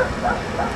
Ha, ha, ha.